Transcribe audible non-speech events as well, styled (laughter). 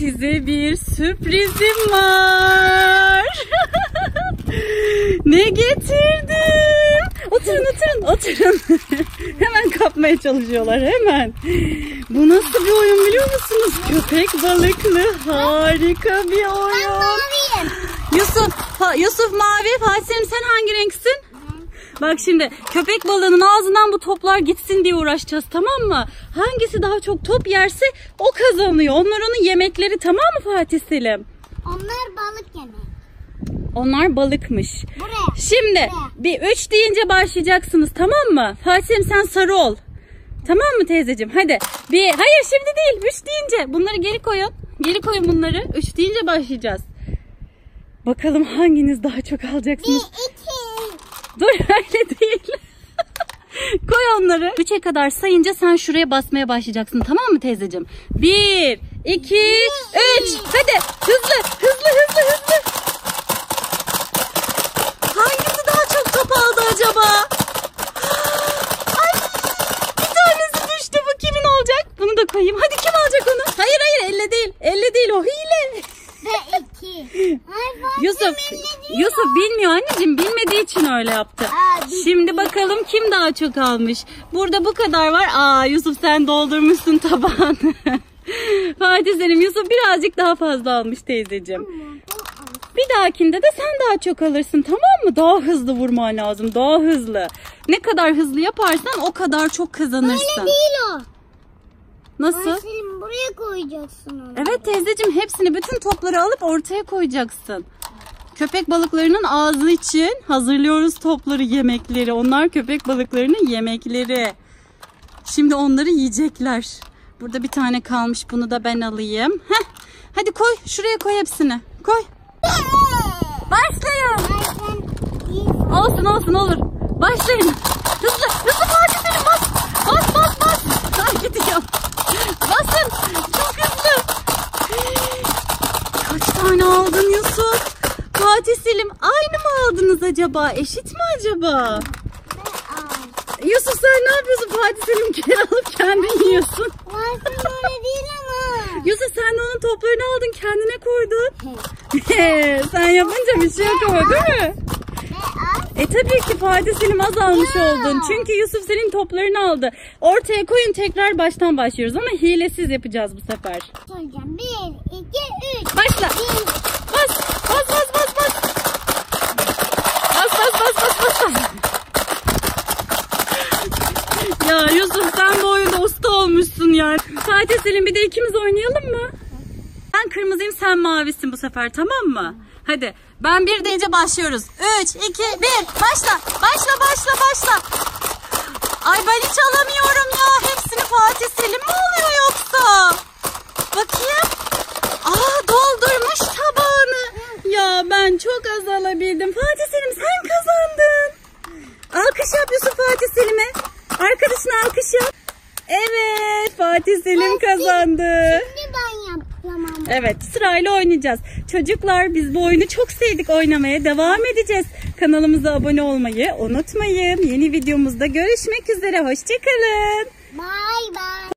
size bir sürprizim var. (laughs) ne getirdim? Oturun oturun oturun. (laughs) hemen kapmaya çalışıyorlar hemen. Bu nasıl bir oyun biliyor musunuz? Köpek balıklı harika bir oyun. Maviyim. Yusuf, Yusuf mavi, Fatih Selim sen hangi renksin? Bak şimdi köpek balığının ağzından bu toplar gitsin diye uğraşacağız tamam mı? Hangisi daha çok top yerse o kazanıyor. Onlar onun yemekleri tamam mı Fatih Selim? Onlar balık yemek. Onlar balıkmış. Buraya. Şimdi bir üç deyince başlayacaksınız tamam mı? Fatih Selim sen sarı ol. Tamam mı teyzeciğim? Hadi. Bir, hayır şimdi değil. Üç deyince. Bunları geri koyun. Geri koyun bunları. Üç deyince başlayacağız. Bakalım hanginiz daha çok Bir, alacaksınız. iki. Dur (laughs) öyle değil. Koy onları. Üçe kadar sayınca sen şuraya basmaya başlayacaksın tamam mı teyzeciğim? Bir, iki, üç. Hadi hızlı hızlı hızlı hızlı. Hangisi daha çok top aldı acaba? Ay bir tanesi düştü bu kimin olacak? Bunu da koyayım. Hadi kim alacak onu? Hayır hayır elle değil. Elle değil o hile. Ve iki. Ay bak. Yusuf, Yusuf bilmiyor anneciğim bilmediği için öyle yaptı. Aa, Şimdi bakalım kim daha çok almış. Burada bu kadar var. Aa Yusuf sen doldurmuşsun tabağını. (laughs) Fatih Selim Yusuf birazcık daha fazla almış teyzeciğim. Bir dahakinde de sen daha çok alırsın tamam mı? Daha hızlı vurman lazım daha hızlı. Ne kadar hızlı yaparsan o kadar çok kazanırsın. Öyle değil o. Nasıl? Buraya koyacaksın onu. Evet teyzeciğim hepsini bütün topları alıp ortaya koyacaksın. Köpek balıklarının ağzı için hazırlıyoruz topları yemekleri. Onlar köpek balıklarının yemekleri. Şimdi onları yiyecekler. Burada bir tane kalmış bunu da ben alayım. Heh. Hadi koy şuraya koy hepsini. Koy. Başlayın. Olsun olsun olur. Başlayın. Hızlı hızlı Fatih Selim bas. Bas bas bas. Ay gidiyor. Basın. Çok hızlı. Kaç tane aldın Yusuf? Fatih Selim aynı mı aldınız acaba? Eşit mi acaba? Yusuf sen ne yapıyorsun? Fatih Selim geri alıp kendin yiyorsun. Sen öyle değil ama. Yusuf sen de onun toplarını aldın kendine koydun. sen yapınca bir şey yok ama değil mi? E tabii ki Fatih Selim az almış Ya. oldun. Çünkü Yusuf senin toplarını aldı. Ortaya koyun tekrar baştan başlıyoruz ama hilesiz yapacağız bu sefer. Bir, iki, üç. Başla. Bir, Ya Yusuf sen bu oyunda usta olmuşsun ya. Fatih Selim bir de ikimiz oynayalım mı? Ben kırmızıyım sen mavisin bu sefer tamam mı? Hadi ben bir deyince başlıyoruz. 3, 2, 1 başla. Başla başla başla. Ay ben hiç alamıyorum ya. Hepsini Fatih Selim mi oluyor yoksa? Bakayım. Aa doldurmuş tabağını. Ya ben çok az alabildim. Fatih Selim sen kazandın. Alkış yap Yusuf Fatih Selim'e. Arkadaşına alkış yap. Evet Fatih Selim kazandı. Şimdi ben yapacağım. Evet sırayla oynayacağız. Çocuklar biz bu oyunu çok sevdik oynamaya devam edeceğiz. Kanalımıza abone olmayı unutmayın. Yeni videomuzda görüşmek üzere. Hoşçakalın. Bye bye.